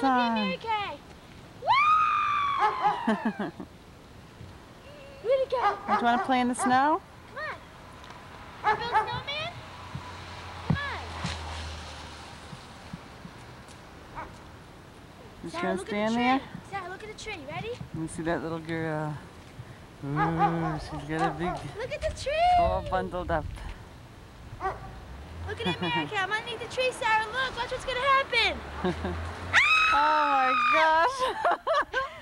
sun. Woo! Where'd? Do you want to play in the snow? Come on. Build a snowman? Come on. Sarah, look stand the there? Sarah, look at the tree. Ready? Let me see that little girl. Uh, uh, Ooh, uh, she's got a big, Look at the tree. all bundled up. Look at Kay. I'm underneath the tree, Sarah. Look. Watch what's gonna happen. Oh my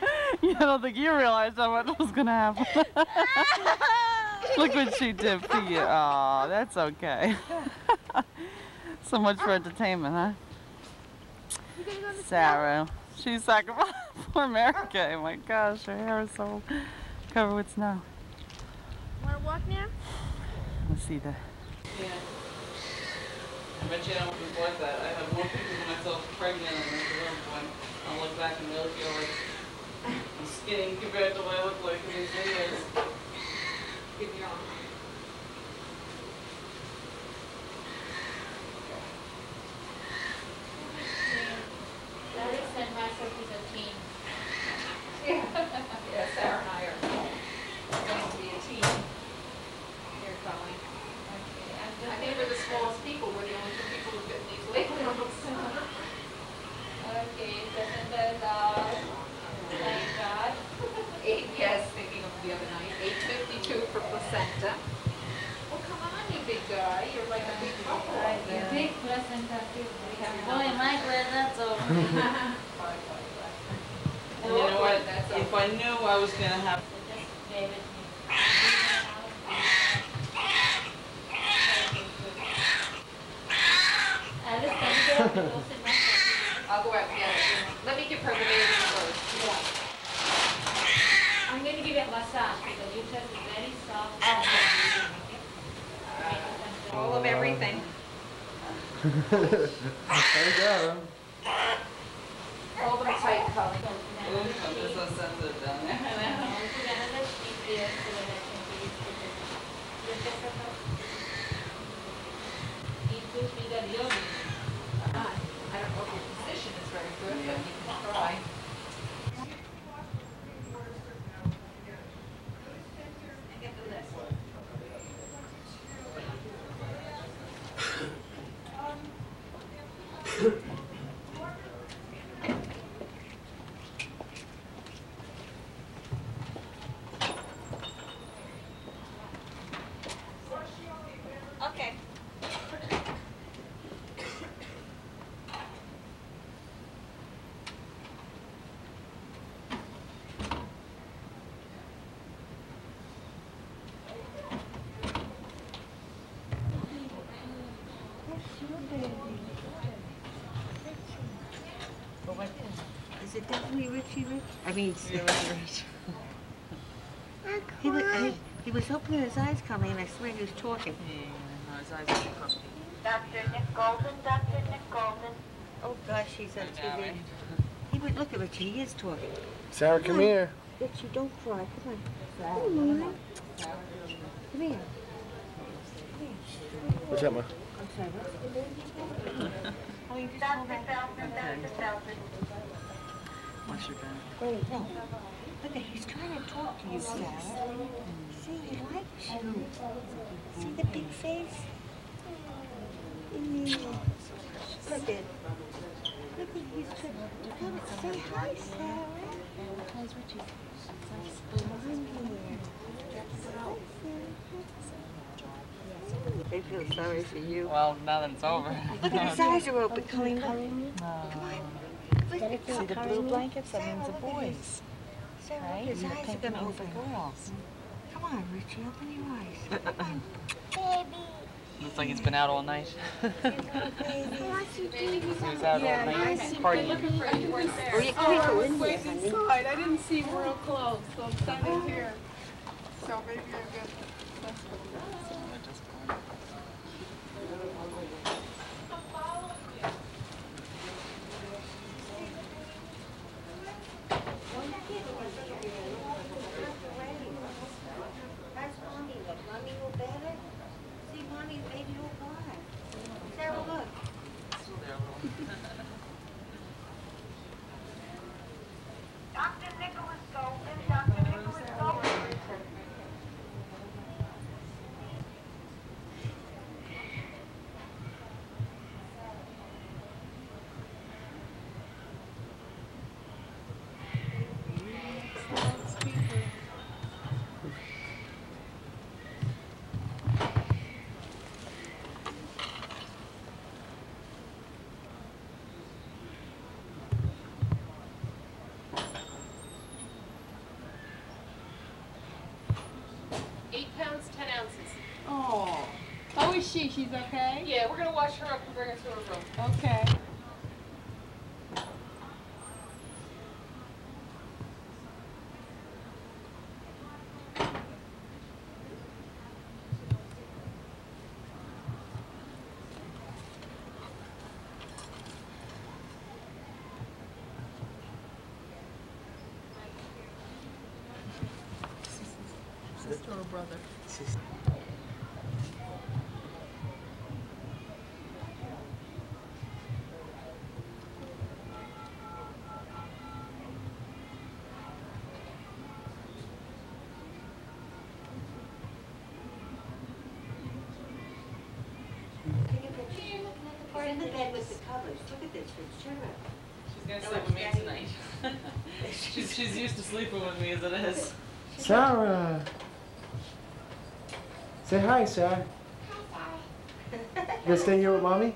gosh! you don't think you realized how much was gonna happen. Look what she did for you. Oh, that's okay. so much for entertainment, huh? Go in the snow? Sarah. She sacrificed for America. Oh my gosh, her hair is so covered with snow. Wanna walk now? Let's see the. Yeah. I bet you I don't regret that. I have more pictures of myself pregnant than at the one point. I'll look back and really feel like I'm skinny compared to what I look like in these videos. Give me your arm. That is St. Patrick is a team. Yeah, Sarah and I are going to be a team. Here, Colleen. I think we're the smallest people, we're the only two people who fit in these labels. Okay, presented are Saint God. Eight, yes, thinking of the other night, eight fifty-two for placenta. Oh, come on, you big guy, you're like a big couple. Right, the big placenta too. Boy, my glad that's over. And you know what? If I knew I was gonna have So just bear with me. Alice, can you go close enough? I'll go out and get it. Let me give her the baby first. I'm going to give it massage because your chest is very soft. Oh. All of everything. Hold them tight, Colleen. Ooh, I'm just so sensitive down there. I don't know if your position is very good, but you can try. And get the list. Okay. Is it definitely Richie Rich? I mean, he was, I, he was opening his eyes, Colleen. I swear he was talking. Dr. Nick Golden, Dr. Nick Golden. Oh gosh, he's on TV. He would look at Richie. He is talking. Sarah, come here. Richie, don't cry. Come on. Come on. Come here. What's up, ma? I'm sorry. What's Oh, you just Dr. hold that. Feldman, Dr. Feldman. Once you're done. Wait, no. Look at, he's trying to talk to you, Sarah. See, he likes you. See the big face? Mm. Look at, look at, he's trying, come say hi, Sarah. How's Richie? They feel sorry for you. Well, now that it's over. Look at his eyes are open, Colleen. Come on. Look at See the blue blankets? That means the Sarah, look at his- boys. Sarah, Right? his eyes are gonna open. girls. Come on, Richie, open your eyes. Come on. Looks like he's been out all night. He was out all night partying. Oh, you can't oh, go in there, honey. inside. I didn't see him real close, so I'm standing oh. here. So maybe I get. How's mommy look? Mommy look better? See, mommy made you look gone. Sarah, look. She? She's okay? Yeah, we're gonna wash her up and bring her to her room. Okay. Sister or brother? Take in the bed with the covers. Look at this, Fritz. Turn. She's gonna oh, sleep with me tonight. she's, she's used to sleeping with me as it is. Sarah. Say hi, Sarah. Hi. You gonna stay here with mommy? You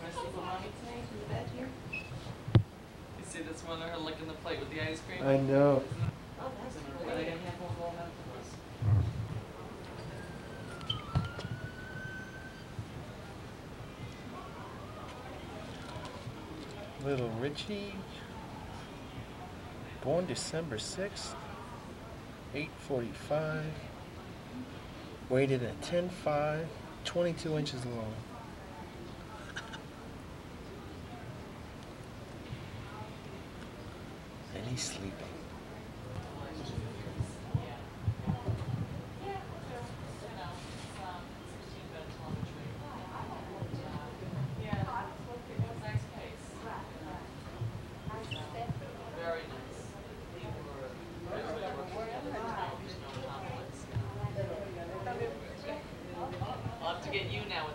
wanna sleep with mommy tonight in the bed here? You see this one of her licking the plate with the ice cream? I know. Oh, that's Are they great. gonna have one going out for us? Little Richie. Born December 6th, 845. Weighted at 10.5, 22 inches long. And he's sleeping. get you now.